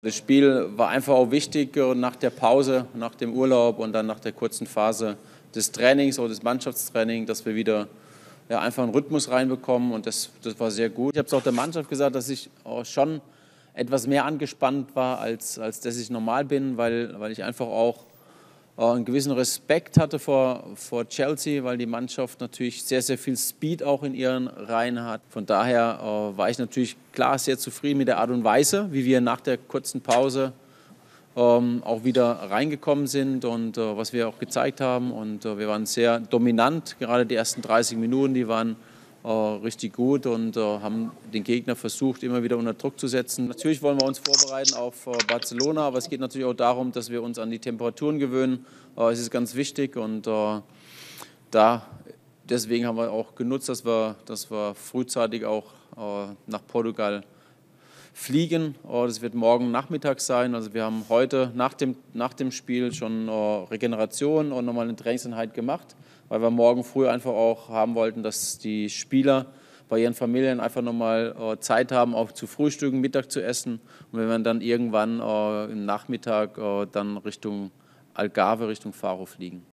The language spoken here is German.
Das Spiel war einfach auch wichtig nach der Pause, nach dem Urlaub und dann nach der kurzen Phase des Trainings oder des Mannschaftstrainings, dass wir wieder ja, einfach einen Rhythmus reinbekommen und das, das war sehr gut. Ich habe es auch der Mannschaft gesagt, dass ich auch schon etwas mehr angespannt war, als, als dass ich normal bin, weil, weil ich einfach auch äh, einen gewissen Respekt hatte vor, vor Chelsea, weil die Mannschaft natürlich sehr, sehr viel Speed auch in ihren Reihen hat. Von daher äh, war ich natürlich klar sehr zufrieden mit der Art und Weise, wie wir nach der kurzen Pause ähm, auch wieder reingekommen sind und äh, was wir auch gezeigt haben. Und äh, wir waren sehr dominant, gerade die ersten 30 Minuten, die waren äh, richtig gut und äh, haben den Gegner versucht, immer wieder unter Druck zu setzen. Natürlich wollen wir uns vorbereiten auf äh, Barcelona, aber es geht natürlich auch darum, dass wir uns an die Temperaturen gewöhnen. Äh, es ist ganz wichtig und äh, da deswegen haben wir auch genutzt, dass wir, dass wir frühzeitig auch äh, nach Portugal fliegen. Das wird morgen Nachmittag sein. Also wir haben heute nach dem, nach dem Spiel schon Regeneration und nochmal eine Trainingseinheit gemacht, weil wir morgen früh einfach auch haben wollten, dass die Spieler bei ihren Familien einfach nochmal oh, Zeit haben, auch zu frühstücken, Mittag zu essen. Und wenn wir dann irgendwann im Nachmittag dann Richtung Algarve, Richtung Faro fliegen.